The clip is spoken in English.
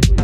Bye.